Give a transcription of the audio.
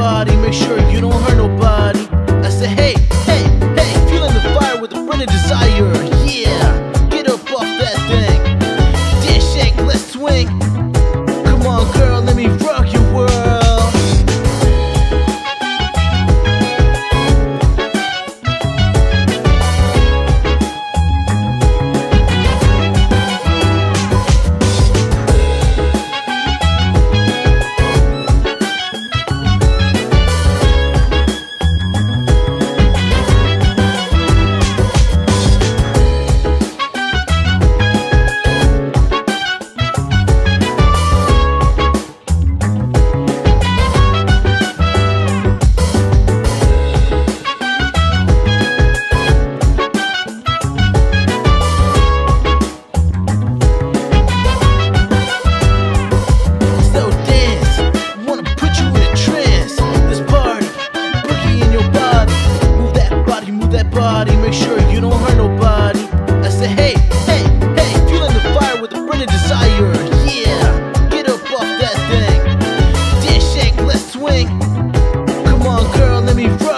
Make sure on, girl, let me rock